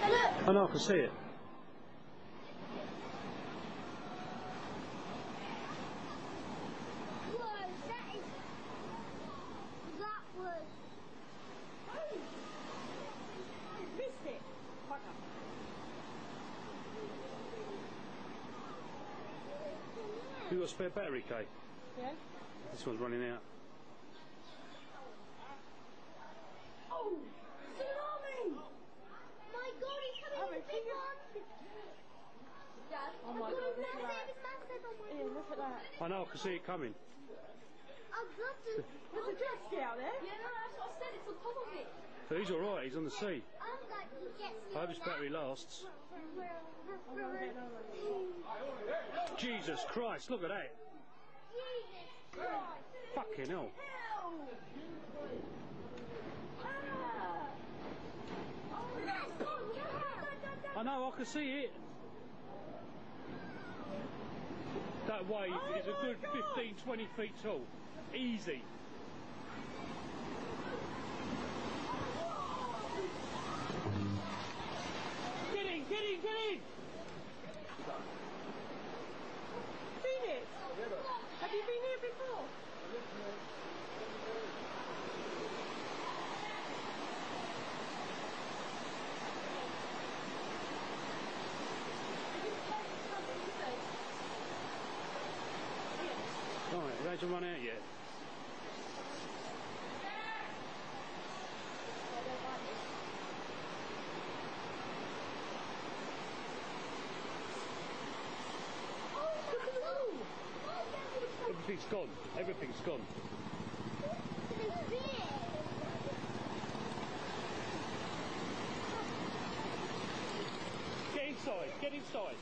Oh, I know, I can see it. Whoa, that is... That was... Missed it. Fucker. You got a spare battery, Kay? Yeah. This one's running out. Oh, tsunami! My God, he's coming Oh, in, my big finger. one! Dad, Oh my I've got God, a look at massive, that. it's massive, oh my Ian, God. look at that. I know, I can see it coming. I'd love to... There's a jet ski out there. Yeah, no, that's what I said, it's on top of it. But he's alright, he's on the sea. I'm like, you get I hope his battery lasts. No, I don't know. Jesus Christ, look at that. Jesus Christ! Fucking hell. Ah! Oh, that's! I know, I can see it. That wave Oh is a good God. 15, 20 feet tall. Easy. Get in, get in, get in! Hasn't run out yet. Everything's gone. Everything's gone. Get inside, get inside.